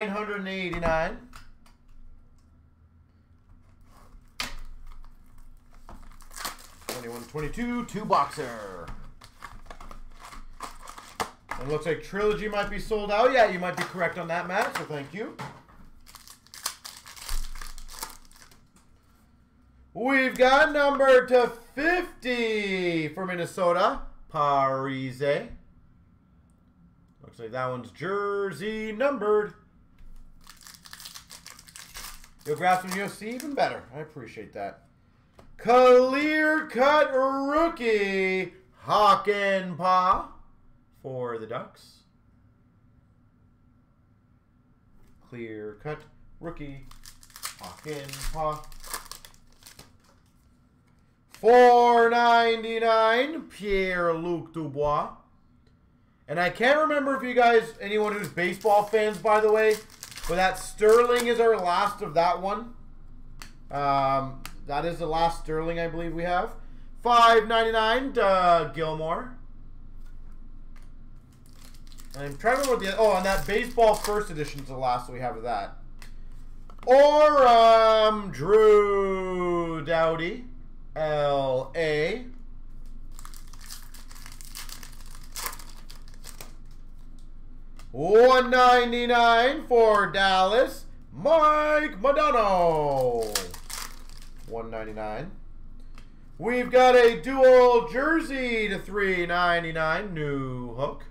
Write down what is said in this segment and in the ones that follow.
989. Twenty-one, twenty-two, two boxer. It looks like Trilogy might be sold out. Yeah, you might be correct on that, Matt, so thank you. We've got number to 50 for Minnesota, Parise. Looks like that one's jersey numbered. You'll grab some UFC even better. I appreciate that. Clear cut rookie, Hakanpää for the Ducks. Clear cut rookie, Hakanpää. Four ninety nine, Pierre Luc Dubois. And I can't remember if you guys, anyone who's baseball fans, by the way, but that Sterling is our last of that one. Um, that is the last Sterling I believe we have. Five ninety nine uh, Gilmour. I'm trying to remember what the oh, and that baseball first edition is the last we have of that. Or um, Drew Doughty, L A. 199 for Dallas, Mike Modano. 199. We've got a dual jersey to 399. New hook.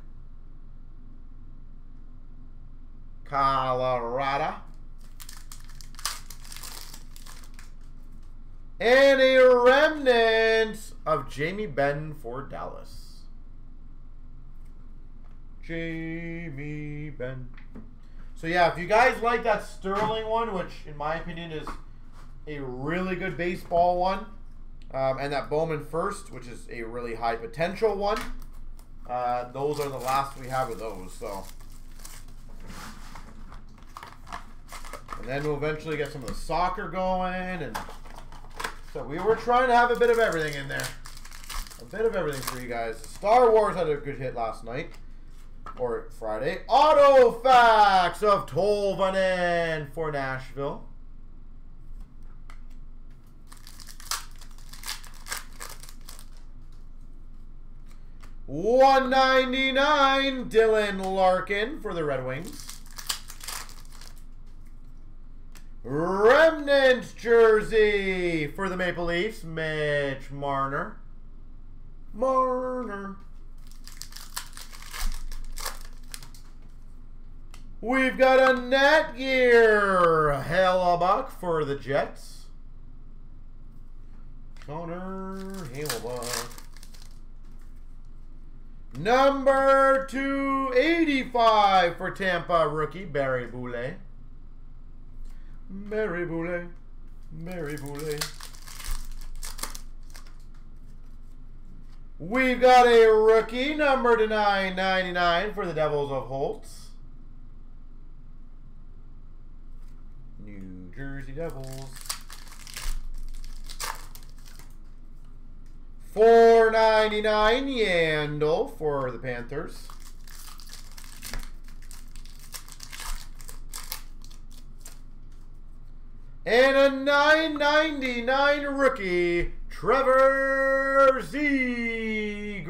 Colorado. And a remnant of Jamie Benn for Dallas. Jamie Benn. So yeah, if you guys like that Sterling one, which in my opinion is a really good baseball one, um, and that Bowman first, which is a really high potential one, uh, those are the last we have of those. So. And then we'll eventually get some of the soccer going and so we were trying to have a bit of everything in there. A bit of everything for you guys. Star Wars had a good hit last night. Or Friday. Auto Facts of Tolvanen for Nashville. One ninety nine, Dylan Larkin for the Red Wings. Remnant jersey for the Maple Leafs, Mitch Marner. Marner. We've got a Netgear Hellebuyck for the Jets. Connor Hellebuyck. Number 285 for Tampa rookie, Barry Boulay. Barry Boulay, Barry Boulay. We've got a rookie, number to 999 for the Devils of Holtz. New Jersey Devils. Four ninety nine Yandle for the Panthers. And a 999 rookie, Trevor Zegras.